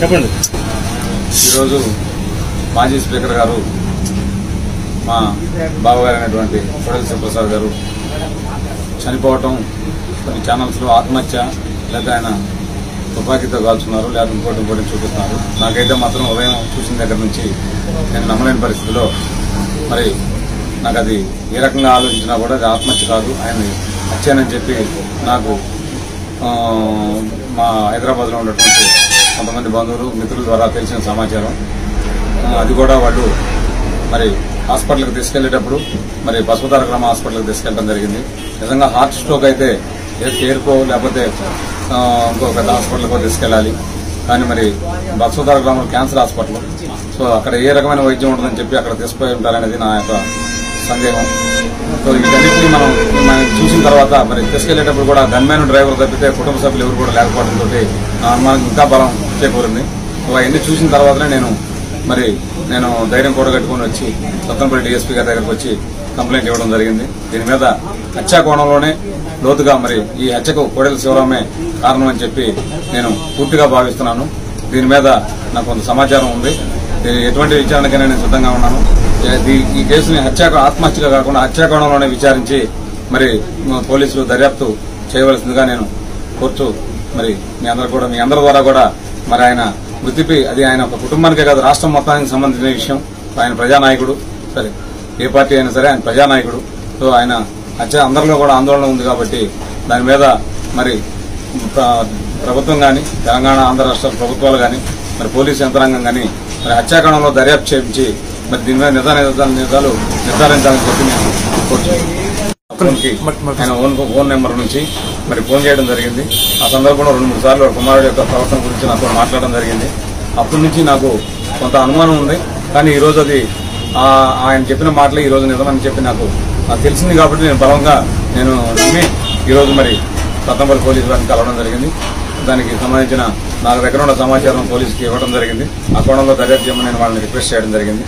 చెప్పండి. ఈరోజు మాజీ స్పీకర్ గారు మా బావగారు అయినటువంటి కొడల శివప్రసాద్ గారు చనిపోవటం కొన్ని ఛానల్స్లో ఆత్మహత్య లేదా ఆయన తుపాకీతో కాల్చున్నారు లేదా ఇంకోటి ఇంకోటి చూపిస్తున్నారు. నాకైతే మాత్రం ఉదయం చూసిన దగ్గర నుంచి నేను నమ్మలేని పరిస్థితిలో మరి నాకు అది ఏ రకంగా ఆలోచించినా కూడా అది ఆత్మహత్య కాదు ఆయన హత్యానని చెప్పి నాకు మా హైదరాబాద్లో ఉన్నటువంటి కొంతమంది బంధువులు మిత్రుల ద్వారా తెలిసిన సమాచారం. అది కూడా వాళ్ళు మరి హాస్పిటల్కి తీసుకెళ్ళేటప్పుడు మరి పసుపుతార గ్రామ హాస్పిటల్కి తీసుకెళ్ళడం జరిగింది. నిజంగా హార్ట్ స్ట్రోక్ అయితే ఏ కేర్కో లేకపోతే ఇంకో పెద్ద హాస్పిటల్కో తీసుకెళ్ళాలి. కానీ మరి బసవతార గ్రామం క్యాన్సర్ హాస్పిటల్. సో అక్కడ ఏ రకమైన వైద్యం ఉంటుందని చెప్పి అక్కడ తీసుకుపోయి ఉంటారనేది నా యొక్క సందేహం. సో ఇవన్నీ మనం మనం తర్వాత మరి తీసుకెళ్ళేటప్పుడు కూడా గన్మ్యాన్ డ్రైవర్ తప్పితే కుటుంబ సభ్యులు ఎవరు కూడా లేకపోవడంతో నా అనుమానం ఇంకా బలం చేకూరింది. సో అవన్నీ చూసిన తర్వాతనే నేను మరి నేను ధైర్యం కూడగట్టుకుని వచ్చి సత్తనపల్లి డిఎస్పీ గారి దగ్గరకు వచ్చి కంప్లైంట్ ఇవ్వడం జరిగింది. దీని మీద హత్యా కోణంలోనే లోతుగా మరి ఈ హత్యకు కోడెల శివరామే కారణం అని చెప్పి నేను పూర్తిగా భావిస్తున్నాను. దీని మీద నాకు కొంత సమాచారం ఉంది. ఎటువంటి విచారణకైనా నేను సిద్ధంగా ఉన్నాను. ఈ- ఈ కేసుని హత్యా ఆత్మహత్యగా కాకుండా హత్యాకోణంలోనే విచారించి మరి పోలీసులు దర్యాప్తు చేయవలసిందిగా నేను కోరుతూ మరి మీ అందరూ కూడా మీ అందరి ద్వారా కూడా మరి ఆయన వృత్తిపై అది ఆయన ఒక కుటుంబానికే కాదు రాష్ట్రం మొత్తానికి సంబంధించిన విషయం. ఆయన ప్రజానాయకుడు సరే ఏ పార్టీ అయినా సరే ఆయన ప్రజానాయకుడు. సో ఆయన హత్య అందరిలో కూడా ఆందోళన ఉంది కాబట్టి దాని మీద మరి ప్రభుత్వం కానీ తెలంగాణ ఆంధ్ర రాష్ట్ర ప్రభుత్వాలు కానీ మరి పోలీసు యంత్రాంగం కానీ మరి హత్యాకాండంలో దర్యాప్తు చేయించి మరి దీని మీద నిజా నిజాలు నిర్ధారించాలని చెప్పి నేను కోరుతున్నాను. ఆయన ఓన్ ఫోన్ నెంబర్ నుంచి మరి ఫోన్ చేయడం జరిగింది. ఆ సందర్భంలో రెండు మూడు సార్లు కుమారుడు యొక్క ప్రవర్తన గురించి నాతో మాట్లాడడం జరిగింది. అప్పటి నుంచి నాకు కొంత అనుమానం ఉంది. కానీ ఈ రోజు అది ఆయన చెప్పిన మాటలు ఈ రోజు నిజమని చెప్పి నాకు తెలిసింది కాబట్టి నేను బలంగా నేను నమ్మి ఈ రోజు మరి సత్తంపల్లి పోలీసు వారిని కలవడం జరిగింది. దానికి సంబంధించిన నాకు దగ్గర ఉన్న సమాచారం పోలీసుకి ఇవ్వడం జరిగింది. ఆ కోణంలో దర్యాప్తు చేయమని నేను వాళ్ళని రిక్వెస్ట్ చేయడం జరిగింది.